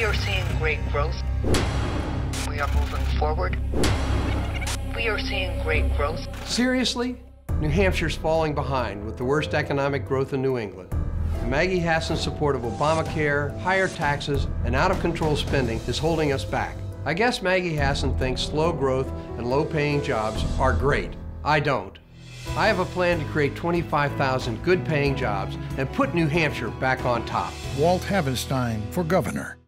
We are seeing great growth. We are moving forward. We are seeing great growth. Seriously? New Hampshire's falling behind with the worst economic growth in New England. Maggie Hassan's support of Obamacare, higher taxes, and out of control spending is holding us back. I guess Maggie Hassan thinks slow growth and low paying jobs are great. I don't. I have a plan to create 25,000 good paying jobs and put New Hampshire back on top. Walt Havenstein for governor.